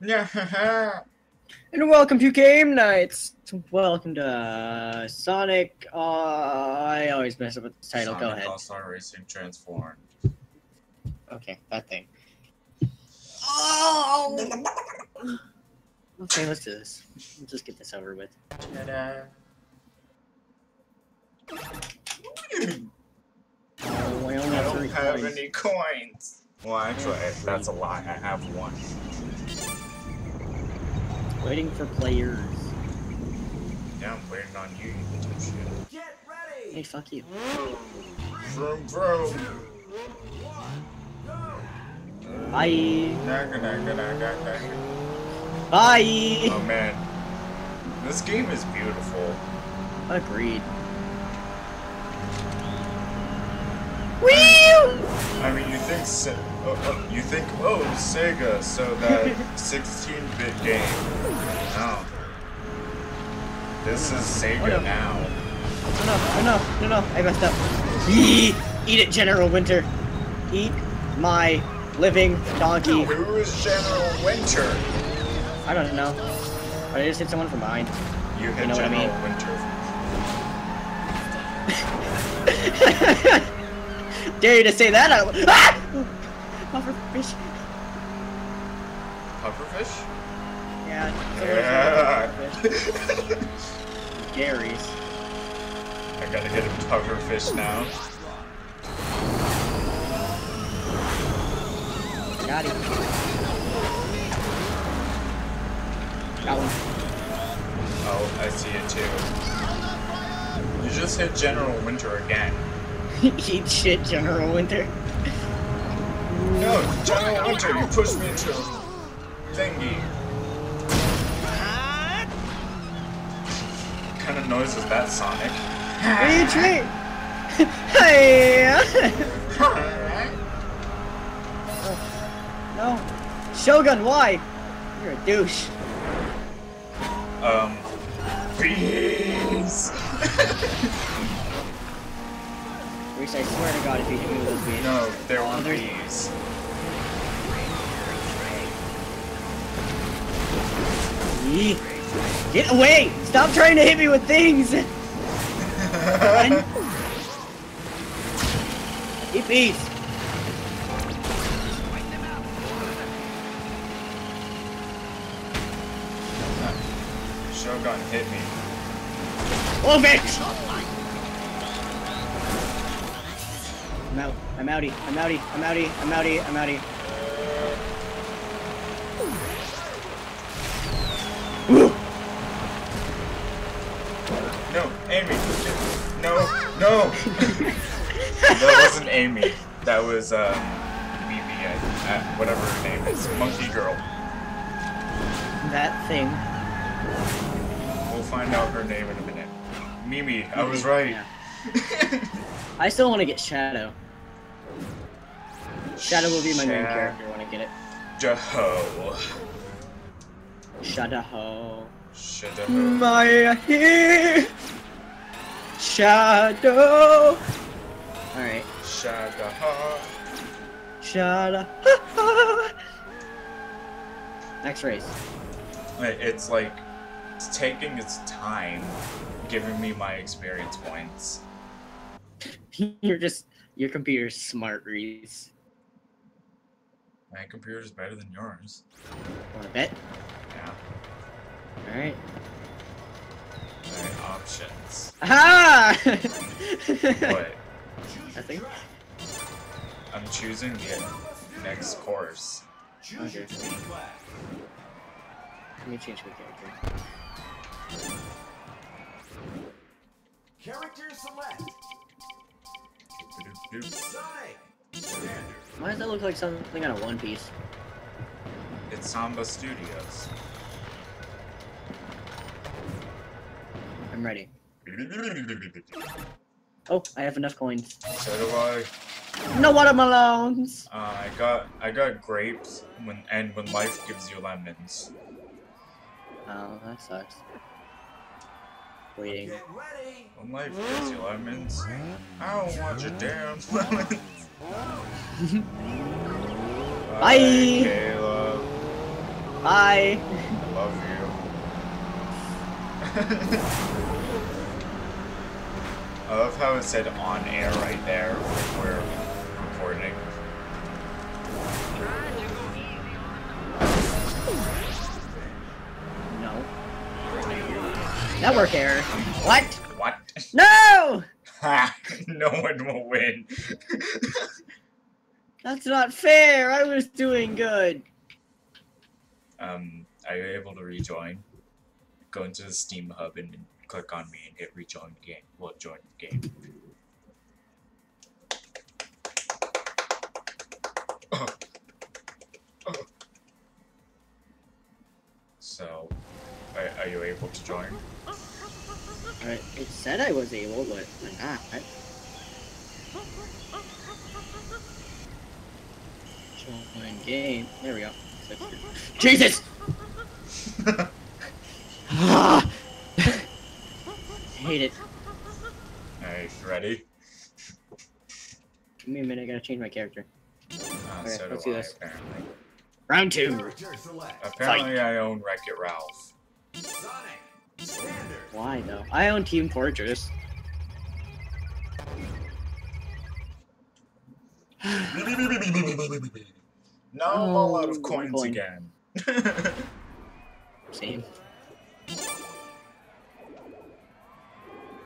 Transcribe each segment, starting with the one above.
Yeah. And welcome to GameKnights. Welcome to uh, Sonic. Uh, I always mess up with the title. Go Sonic ahead. All-Star Racing Transform. Okay, that thing. Oh. Okay, let's do this. Let's just get this over with. Ta-da. Oh, I only I have don't three have coins. any coins. Well, actually, that's a lie. I have one. Waiting for players. Yeah, I'm waiting on you, you little shit. Get ready! Hey, fuck you. Vroom, vroom. Bye. Bye. Oh man, this game is beautiful. Agreed. Whee! I mean, you think Se- oh, oh, you think oh Sega, so that 16-bit game. No, this is Sega Oh, no. now. No, no, no, no, no, I messed up. Eat, it, General Winter. Eat my living donkey. Who is General Winter? I don't know. I just hit someone from behind. You hit know what I General mean? Winter. Dare you to say that loud. Ah! Puffer fish. Pufferfish? Yeah. Yeah. Pufferfish. Gary's. I gotta get a pufferfish now. Got him. Got one. Oh, I see it too. You just hit General Winter again. Eat shit, General Winter. No, General Winter, you pushed me into a thingy. What kind of noise is that, Sonic? Reach me! hey! no. Shogun, why? You're a douche. um, bees. I swear to God, if you hit me with those beans. no, there Oh, were there's- bees. Yee. Get away! Stop trying to hit me with things! Eat bees! Shogun hit me. Oh, bitch! I'm out. I'm outie. I'm outie. I'm outie. I'm outie. I'm outie. No, Amy. No, no. that wasn't Amy. That was uh, MeeMee. Uh, whatever her name is. Monkey Girl. That thing. We'll find out her name in a minute. MeeMee, I was right. Yeah. I still want to get Shadow. Shadow will be my main character when I get it. Jaho. Shadow. Shadow. My here. Shadow. Alright. Shadaha. Shadow. Next race. It's like it's taking its time, giving me my experience points. You're just your computer's smart, Reese. My computer's better than yours. Wanna bet? Yeah. Alright. Alright, options. Aha! What? Nothing. I'm choosing the next course. Okay. your speed class. Let me change my character. Character select. Doop, doop. Sonic. Standard. Why does that look like something out of One Piece? It's Samba Studios. I'm ready. Oh, I have enough coins. So do I. No watermelons! Uh, I got I got grapes when and when life gives you lemons. Oh, that sucks. Waiting. When life gives you lemons, I don't want your damn lemons. Bye. Caleb. Bye. I love you. I love how it said on air right there when we're recording. No. Network error. What? What? No! Ha! no one will win. That's not fair. I was doing good. um, are you able to rejoin? Go into the Steam hub and click on me and hit rejoin game. Well, join the game. So, are, are you able to join? Alright, it said I was able, but I'm not. Join game. There we go. Jesus! Hate it. Alright, ready? Give me a minute, I gotta change my character. Uh, Okay, so let's do do I, this. apparently. Round two. Character select. Apparently I own Wreck-It Ralph. Sonic. Why though? I own Team Fortress. now I'm all out of coins coin. again. Same.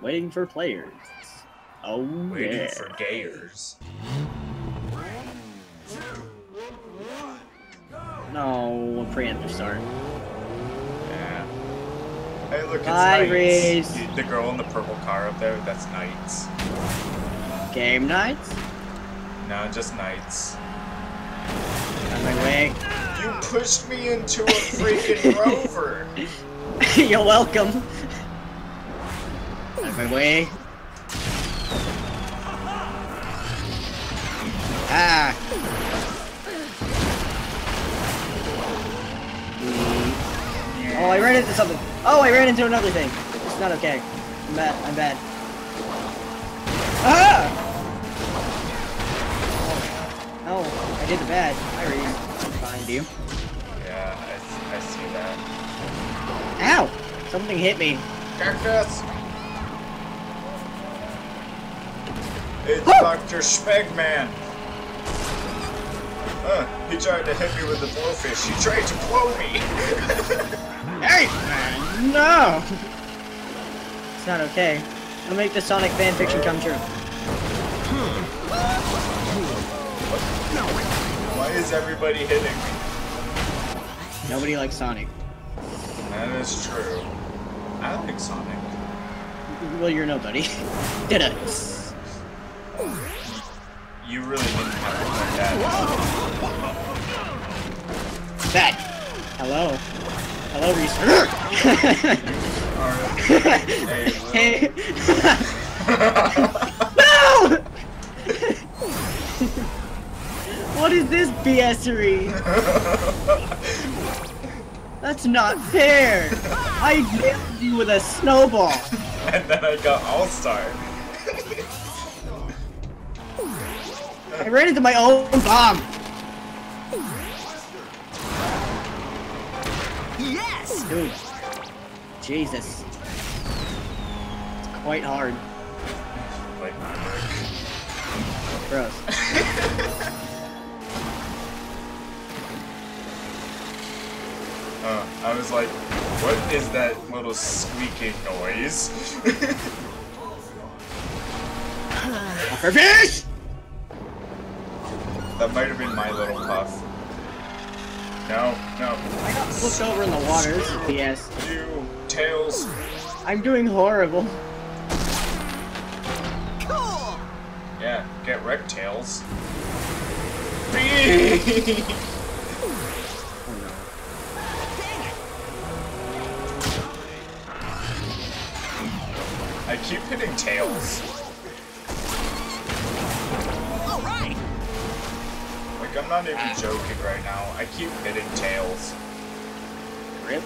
Waiting for players. Oh Waiting yeah. for gayers. No, a preemptive start. Yeah. Hey, look, it's Bye, Knights. Reese. The- girl in the purple car up there, that's Knights. Game nights? No, just Knights. On my way. You pushed me into a freaking rover! You're welcome. On my way. Ah. Oh, I ran into something. Oh, I ran into another thing. It's not okay. I'm bad. I'm bad. Ah! Oh, I did the bad. I read. Find you. Yeah, I, I see that. Ow! Something hit me. Cactus! It's Woo! Dr. Spegman! Uh, he tried to hit me with the blowfish. He tried to blow me! Hey! No! It's not okay. I'll make the Sonic fanfiction come true. Is everybody hitting me? Nobody likes Sonic. That is true. I like Sonic. Well, you're nobody. Did it? You really didn't have to learn that. Bad. Hello. Hello, Reese. Hey, hey. no! What is this BSery? That's not fair. I nailed you with a snowball. and then I got All-Star. I ran into my own bomb. Yes! Dude. Jesus. It's quite hard. Like Maverick. Gross. Uh, I was like, what is that little squeaking noise? For fish! that might have been my little puff. No, no. I got pushed over in the water. This is BS. You, Tails. I'm doing horrible. Cool! Yeah, get wrecked, Tails. I keep hitting Tails. Alright! Like, I'm not even joking right now. I keep hitting Tails. Rip.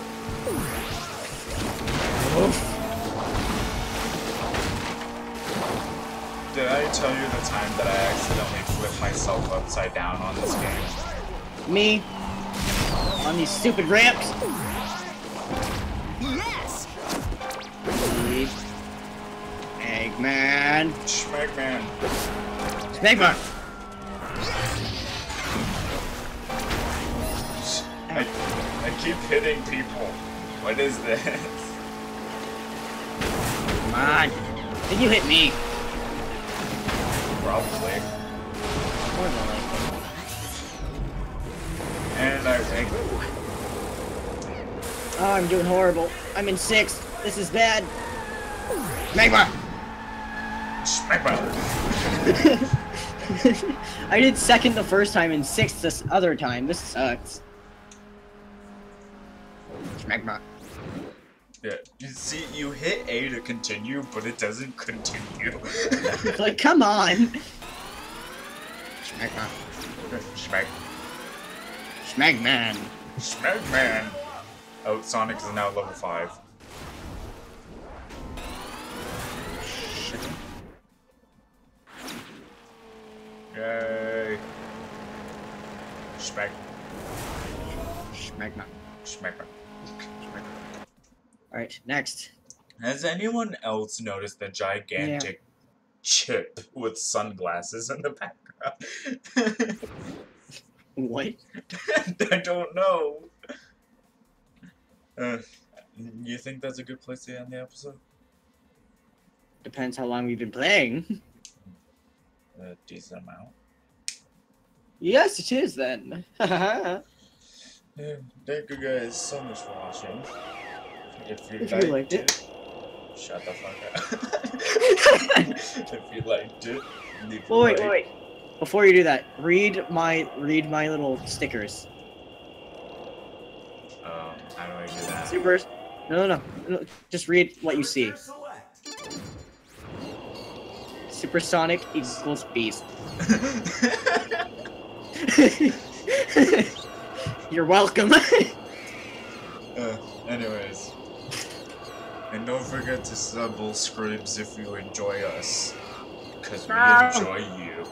Oof. Did I tell you the time that I accidentally flipped myself upside down on this game? Me. on these stupid ramps. Man. Eggman. I, I keep hitting people. What is this? Come on. Did you hit me? Probably. More than likely. And I think. Oh, I'm doing horrible. I'm in sixth. This is bad. Magma! I did second the first time and sixth this other time. This sucks. Magma. Yeah. You see, you hit A to continue, but it doesn't continue. like, come on. Magma. Schmack. Smegman. Schmack. Oh, Sonic is now level 5. Yay. Schmack. Smegma. Man. Alright, next. Has anyone else noticed the gigantic chip with sunglasses in the background? What? I don't know. Uh, you think that's a good place to end the episode? Depends how long we've been playing. A decent amount. yes, it is then. Yeah, thank you guys so much for watching. If you, If you liked, liked it, shut the fuck up. if you liked it, leave a wait, wait, like. wait. Before you do that, read my read my little stickers. Um, how do I do that? Supers. No, no, no, no. Just read what you see. Supersonic equals beast. You're welcome. uh, anyways. And don't forget to subble scribs if you enjoy us. Because we Ah. enjoy you.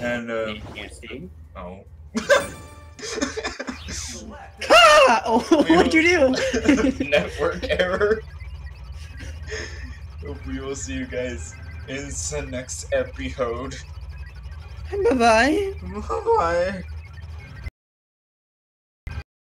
and, Nasty. oh. Ah! Oh, what'd you do? Network error. Hope we will see you guys in the next episode. Bye bye. Bye bye.